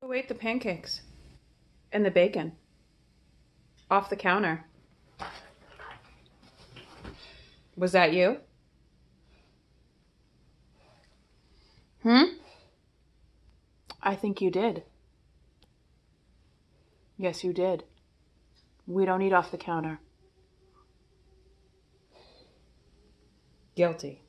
Who ate the pancakes? And the bacon? Off the counter. Was that you? Hmm? I think you did. Yes, you did. We don't eat off the counter. Guilty.